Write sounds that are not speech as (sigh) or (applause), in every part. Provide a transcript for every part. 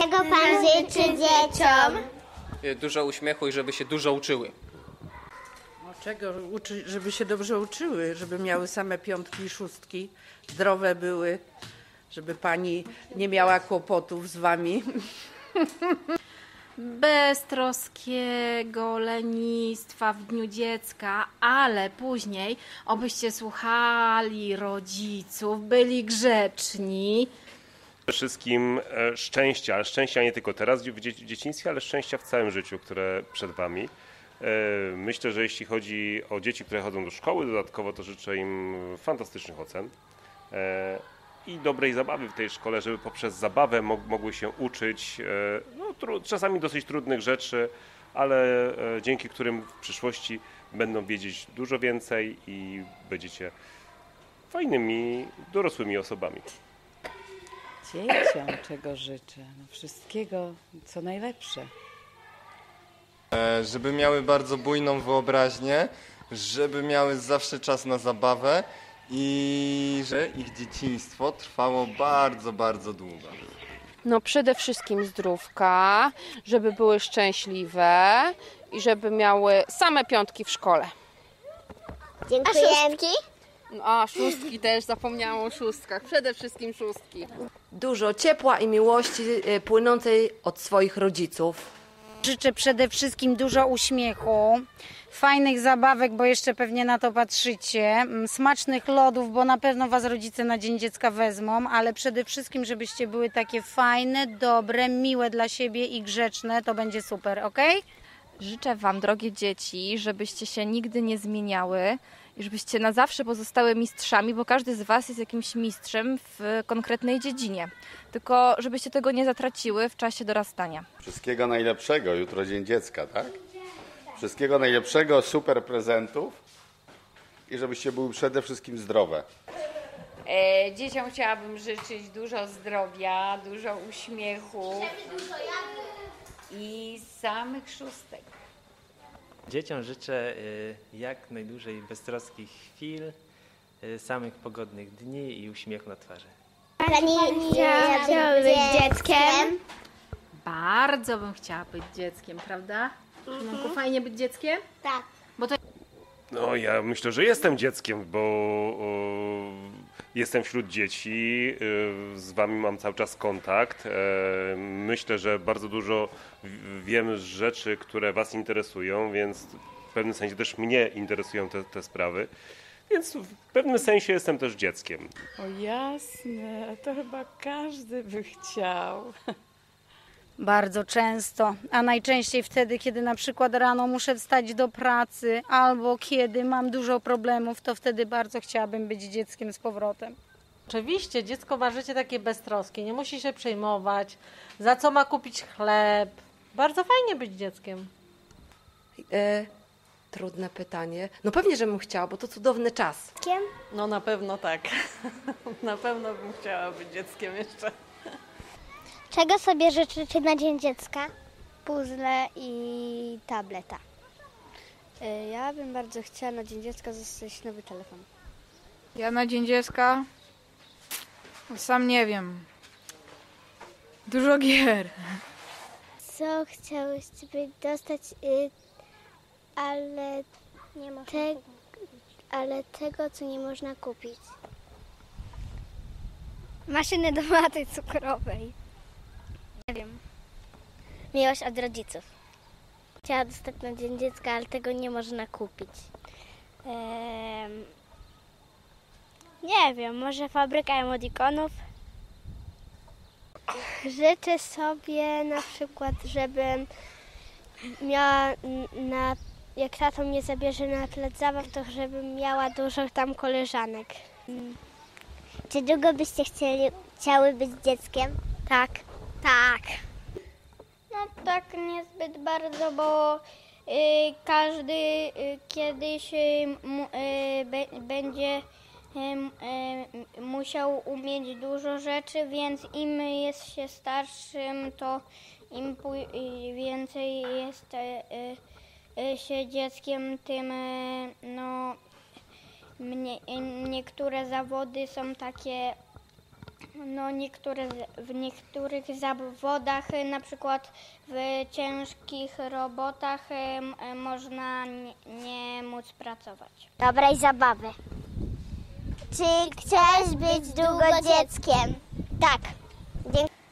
Czego pan życzy dzieciom? Y, Dużo uśmiechu i żeby się dużo uczyły. No czego uczy, żeby się dobrze uczyły, żeby miały same piątki i szóstki, zdrowe były, żeby pani nie miała kłopotów z wami. (laughs) beztroskiego lenistwa w dniu dziecka, ale później obyście słuchali rodziców, byli grzeczni. Przede wszystkim e, szczęścia, ale szczęścia nie tylko teraz w dzie- w dzieciństwie, ale szczęścia w całym życiu, które przed Wami. E, Myślę, że jeśli chodzi o dzieci, które chodzą do szkoły, dodatkowo to życzę im fantastycznych ocen e, i dobrej zabawy w tej szkole, żeby poprzez zabawę mog- mogły się uczyć no, czasami dosyć trudnych rzeczy, ale dzięki którym w przyszłości będą wiedzieć dużo więcej i będziecie fajnymi, dorosłymi osobami. Dzieciom czego życzę? No wszystkiego, co najlepsze. E, żeby miały bardzo bujną wyobraźnię, żeby miały zawsze czas na zabawę i że ich dzieciństwo trwało bardzo, bardzo długo. No przede wszystkim zdrówka, żeby były szczęśliwe i żeby miały same piątki w szkole. Dziękuję. No, a szóstki też, zapomniałam o szóstkach. Przede wszystkim szóstki. Dużo ciepła i miłości y, płynącej od swoich rodziców. Życzę przede wszystkim dużo uśmiechu, fajnych zabawek, bo jeszcze pewnie na to patrzycie, mm, smacznych lodów, bo na pewno Was rodzice na Dzień Dziecka wezmą, ale przede wszystkim, żebyście były takie fajne, dobre, miłe dla siebie i grzeczne, to będzie super, ok? Życzę Wam, drogie dzieci, żebyście się nigdy nie zmieniały i żebyście na zawsze pozostały mistrzami, bo każdy z Was jest jakimś mistrzem w konkretnej dziedzinie. Tylko żebyście tego nie zatraciły w czasie dorastania. Wszystkiego najlepszego, jutro Dzień Dziecka, tak? Wszystkiego najlepszego, super prezentów i żebyście były przede wszystkim zdrowe. E, dzieciom chciałabym życzyć dużo zdrowia, dużo uśmiechu i samych szóstek. Dzieciom życzę y, jak najdłużej beztroskich chwil, y, samych pogodnych dni i uśmiechu na twarzy. Pani chciałaby być dzieckiem? Bardzo bym chciała być dzieckiem, prawda? Szymonku, fajnie być dzieckiem? Tak. No, ja myślę, że jestem dzieckiem, bo o, jestem wśród dzieci, y, z wami mam cały czas kontakt. E, myślę, że bardzo dużo wiem z rzeczy, które was interesują, więc w pewnym sensie też mnie interesują te, te sprawy. Więc w pewnym sensie jestem też dzieckiem. O jasne, to chyba każdy by chciał. (laughs) Bardzo często, a najczęściej wtedy, kiedy na przykład rano muszę wstać do pracy albo kiedy mam dużo problemów, to wtedy bardzo chciałabym być dzieckiem z powrotem. Oczywiście, dziecko ma życie takie beztroskie, nie musi się przejmować, za co ma kupić chleb. Bardzo fajnie być dzieckiem. E, trudne pytanie. No pewnie, że bym chciała, bo to cudowny czas. Kim? No na pewno tak. (laughs) na pewno bym chciała być dzieckiem jeszcze. Czego sobie życzycie na Dzień Dziecka? Puzzle i tableta. Ja bym bardzo chciała na Dzień Dziecka zostać nowy telefon. Ja na Dzień Dziecka sam nie wiem. Dużo gier. Co chciałyście by dostać, y, ale, nie te, ale tego, co nie można kupić? Maszyny do maty cukrowej. Nie wiem. Miłość od rodziców. Chciała dostać na Dzień Dziecka, ale tego nie można kupić. Em, nie wiem, może fabryka emodikonów? Życzę sobie na przykład, żebym miała na, jak tato mnie zabierze na plac zabaw, to żebym miała dużo tam koleżanek. Czy długo byście chcieli, chciały być dzieckiem? Tak. Tak niezbyt bardzo, bo y, każdy y, kiedyś y, y, będzie y, y, musiał umieć dużo rzeczy, więc im jest się starszym, to im więcej jest się dzieckiem, tym no, mnie, niektóre zawody są takie No niektóre, w niektórych zawodach, y, na przykład w ciężkich robotach y, y, można nie, nie móc pracować. Dobrej zabawy. Czy chcesz być długo dzieckiem? Tak.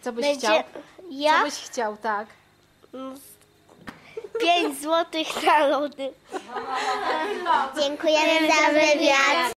Co byś Będzie- chciał? ja? Co byś chciał, tak? 5 złotych na lody. (laughs) Dziękujemy za wywiad.